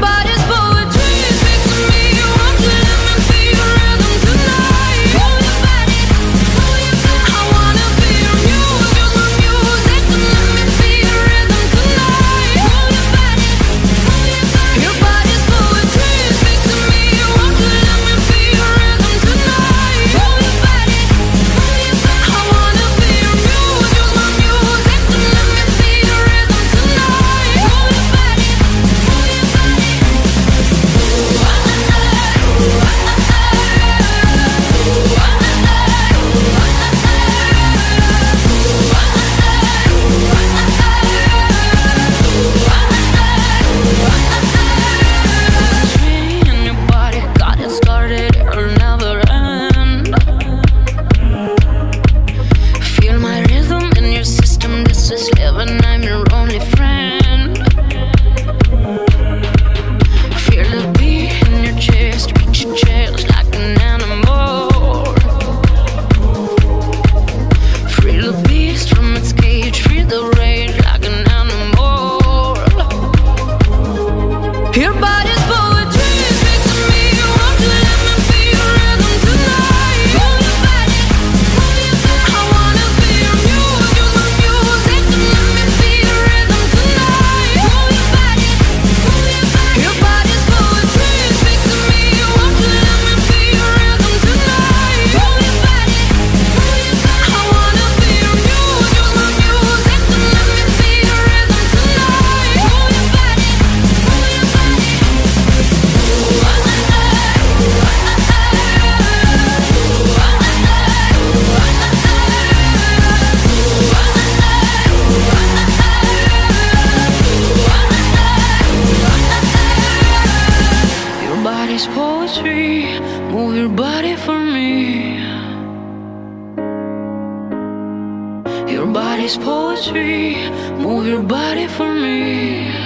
nobody Body's poetry, move your body for me.